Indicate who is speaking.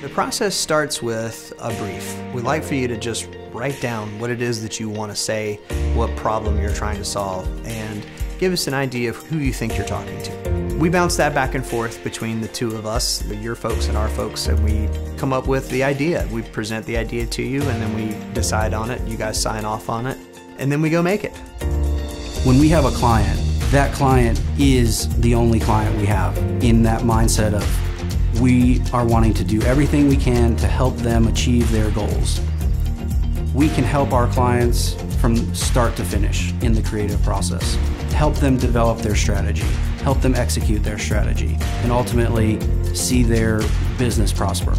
Speaker 1: The process starts with a brief. We'd like for you to just write down what it is that you want to say, what problem you're trying to solve, and give us an idea of who you think you're talking to. We bounce that back and forth between the two of us, your folks and our folks, and we come up with the idea. We present the idea to you, and then we decide on it. You guys sign off on it, and then we go make it.
Speaker 2: When we have a client, that client is the only client we have in that mindset of we are wanting to do everything we can to help them achieve their goals. We can help our clients from start to finish in the creative process, help them develop their strategy, help them execute their strategy, and ultimately see their business prosper.